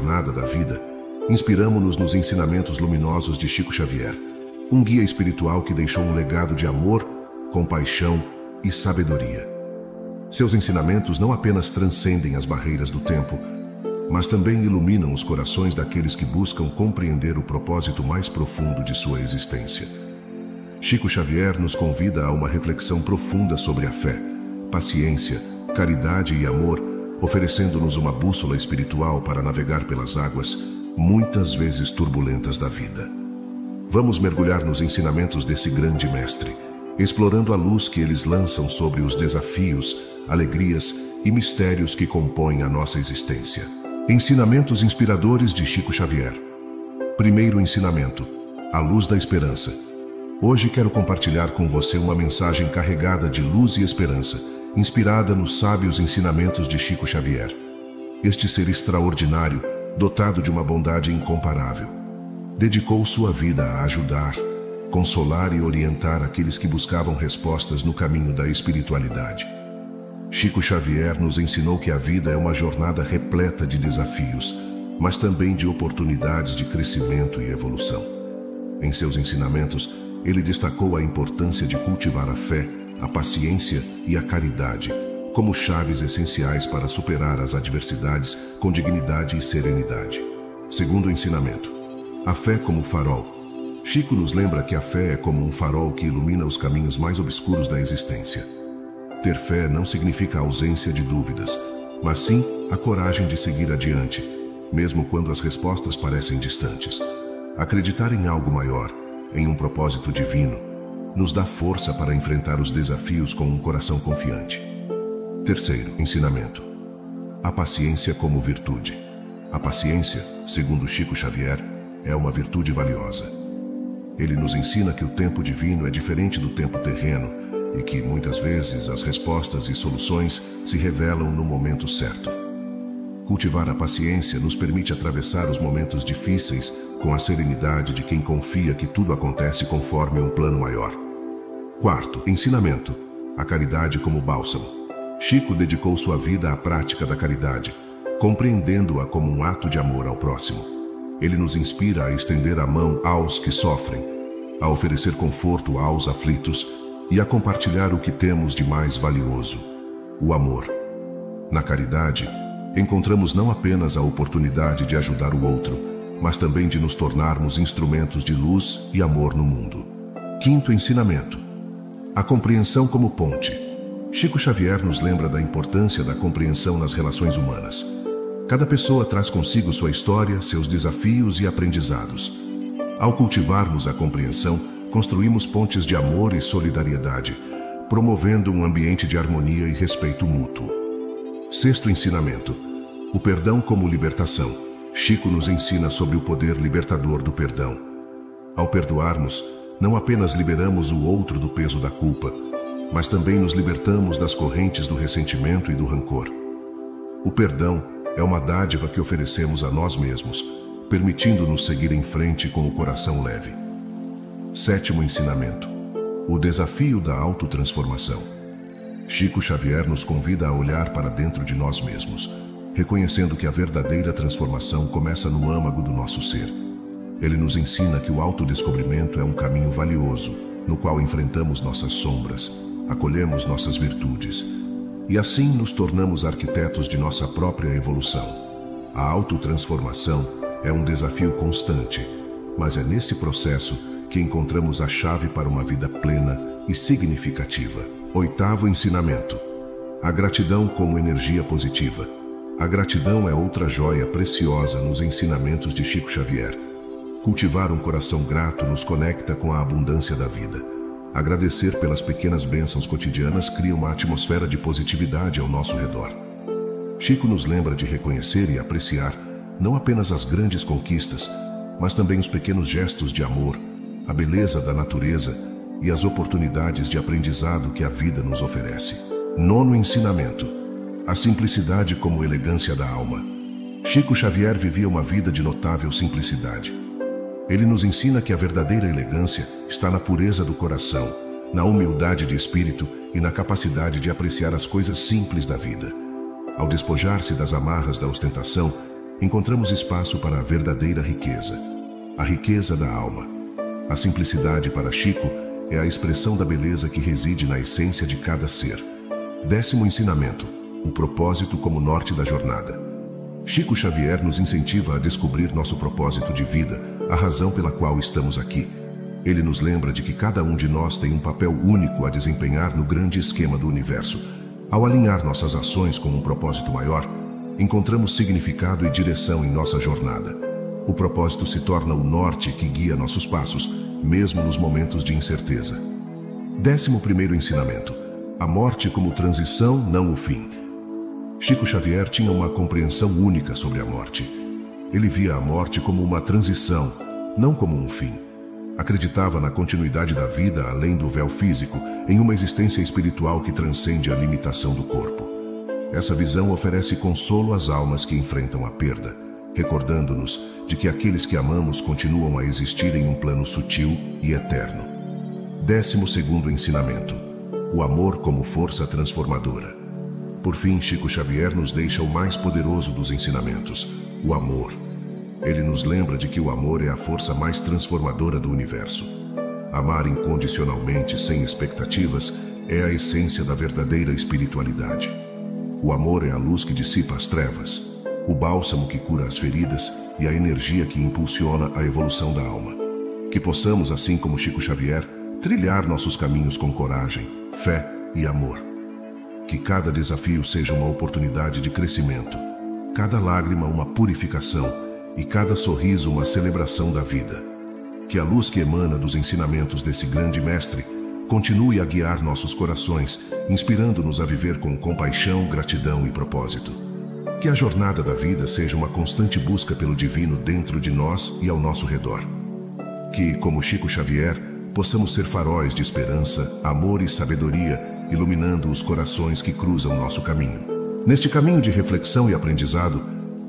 jornada da vida, inspiramo-nos nos ensinamentos luminosos de Chico Xavier, um guia espiritual que deixou um legado de amor, compaixão e sabedoria. Seus ensinamentos não apenas transcendem as barreiras do tempo, mas também iluminam os corações daqueles que buscam compreender o propósito mais profundo de sua existência. Chico Xavier nos convida a uma reflexão profunda sobre a fé, paciência, caridade e amor, oferecendo-nos uma bússola espiritual para navegar pelas águas, muitas vezes turbulentas da vida. Vamos mergulhar nos ensinamentos desse grande mestre, explorando a luz que eles lançam sobre os desafios, alegrias e mistérios que compõem a nossa existência. Ensinamentos inspiradores de Chico Xavier. Primeiro ensinamento: a luz da esperança. Hoje quero compartilhar com você uma mensagem carregada de luz e esperança, inspirada nos sábios ensinamentos de Chico Xavier. Este ser extraordinário, dotado de uma bondade incomparável, dedicou sua vida a ajudar, consolar e orientar aqueles que buscavam respostas no caminho da espiritualidade. Chico Xavier nos ensinou que a vida é uma jornada repleta de desafios, mas também de oportunidades de crescimento e evolução. Em seus ensinamentos, ele destacou a importância de cultivar a fé, a paciência e a caridade como chaves essenciais para superar as adversidades com dignidade e serenidade. Segundo o ensinamento, a fé como farol. Chico nos lembra que a fé é como um farol que ilumina os caminhos mais obscuros da existência. Ter fé não significa ausência de dúvidas, mas sim a coragem de seguir adiante, mesmo quando as respostas parecem distantes. Acreditar em algo maior, em um propósito divino, nos dá força para enfrentar os desafios com um coração confiante. Terceiro ensinamento: a paciência como virtude. A paciência, segundo Chico Xavier, é uma virtude valiosa. Ele nos ensina que o tempo divino é diferente do tempo terreno e que muitas vezes as respostas e soluções se revelam no momento certo. Cultivar a paciência nos permite atravessar os momentos difíceis com a serenidade de quem confia que tudo acontece conforme um plano maior. Quarto, ensinamento: a caridade como bálsamo. Chico dedicou sua vida à prática da caridade, compreendendo-a como um ato de amor ao próximo. Ele nos inspira a estender a mão aos que sofrem, a oferecer conforto aos aflitos e a compartilhar o que temos de mais valioso, o amor. Na caridade, encontramos não apenas a oportunidade de ajudar o outro, mas também de nos tornarmos instrumentos de luz e amor no mundo. Quinto ensinamento: a compreensão como ponte. Chico Xavier nos lembra da importância da compreensão nas relações humanas. Cada pessoa traz consigo sua história, seus desafios e aprendizados. Ao cultivarmos a compreensão, construímos pontes de amor e solidariedade, promovendo um ambiente de harmonia e respeito mútuo. Sexto ensinamento: o perdão como libertação. Chico nos ensina sobre o poder libertador do perdão. Ao perdoarmos, não apenas liberamos o outro do peso da culpa, mas também nos libertamos das correntes do ressentimento e do rancor. O perdão é uma dádiva que oferecemos a nós mesmos, permitindo-nos seguir em frente com o coração leve. Sétimo ensinamento: o desafio da autotransformação. Chico Xavier nos convida a olhar para dentro de nós mesmos, reconhecendo que a verdadeira transformação começa no âmago do nosso ser. Ele nos ensina que o autodescobrimento é um caminho valioso, no qual enfrentamos nossas sombras, acolhemos nossas virtudes e assim nos tornamos arquitetos de nossa própria evolução. A autotransformação é um desafio constante, mas é nesse processo que encontramos a chave para uma vida plena e significativa. Oitavo ensinamento: a gratidão como energia positiva. A gratidão é outra joia preciosa nos ensinamentos de Chico Xavier. Cultivar um coração grato nos conecta com a abundância da vida. Agradecer pelas pequenas bênçãos cotidianas cria uma atmosfera de positividade ao nosso redor. Chico nos lembra de reconhecer e apreciar não apenas as grandes conquistas, mas também os pequenos gestos de amor, a beleza da natureza e as oportunidades de aprendizado que a vida nos oferece. Nono ensinamento: a simplicidade como elegância da alma. Chico Xavier vivia uma vida de notável simplicidade. Ele nos ensina que a verdadeira elegância está na pureza do coração, na humildade de espírito e na capacidade de apreciar as coisas simples da vida. Ao despojar-se das amarras da ostentação, encontramos espaço para a verdadeira riqueza, a riqueza da alma. A simplicidade para Chico é a expressão da beleza que reside na essência de cada ser. Décimo ensinamento: o propósito como norte da jornada. Chico Xavier nos incentiva a descobrir nosso propósito de vida, a razão pela qual estamos aqui. Ele nos lembra de que cada um de nós tem um papel único a desempenhar no grande esquema do universo. Ao alinhar nossas ações com um propósito maior, encontramos significado e direção em nossa jornada. O propósito se torna o norte que guia nossos passos, mesmo nos momentos de incerteza. Décimo primeiro ensinamento: a morte como transição, não o fim. Chico Xavier tinha uma compreensão única sobre a morte. Ele via a morte como uma transição, não como um fim. Acreditava na continuidade da vida além do véu físico, em uma existência espiritual que transcende a limitação do corpo. Essa visão oferece consolo às almas que enfrentam a perda, recordando-nos de que aqueles que amamos continuam a existir em um plano sutil e eterno. Décimo segundo ensinamento: o amor como força transformadora. Por fim, Chico Xavier nos deixa o mais poderoso dos ensinamentos, o amor. Ele nos lembra de que o amor é a força mais transformadora do universo. Amar incondicionalmente, sem expectativas, é a essência da verdadeira espiritualidade. O amor é a luz que dissipa as trevas, o bálsamo que cura as feridas e a energia que impulsiona a evolução da alma. Que possamos, assim como Chico Xavier, trilhar nossos caminhos com coragem, fé e amor que cada desafio seja uma oportunidade de crescimento, cada lágrima uma purificação e cada sorriso uma celebração da vida. Que a luz que emana dos ensinamentos desse grande mestre continue a guiar nossos corações, inspirando-nos a viver com compaixão, gratidão e propósito. Que a jornada da vida seja uma constante busca pelo divino dentro de nós e ao nosso redor. Que, como Chico Xavier, possamos ser faróis de esperança, amor e sabedoria iluminando os corações que cruzam nosso caminho. Neste caminho de reflexão e aprendizado,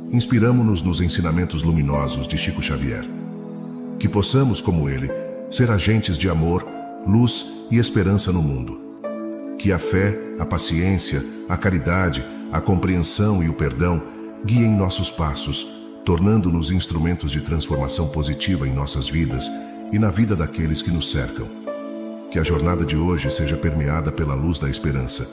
inspiramos-nos nos ensinamentos luminosos de Chico Xavier. Que possamos, como ele, ser agentes de amor, luz e esperança no mundo. Que a fé, a paciência, a caridade, a compreensão e o perdão guiem nossos passos, tornando-nos instrumentos de transformação positiva em nossas vidas e na vida daqueles que nos cercam. Que a jornada de hoje seja permeada pela luz da esperança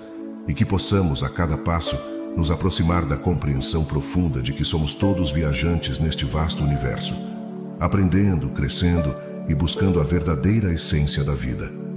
e que possamos, a cada passo, nos aproximar da compreensão profunda de que somos todos viajantes neste vasto universo, aprendendo, crescendo e buscando a verdadeira essência da vida.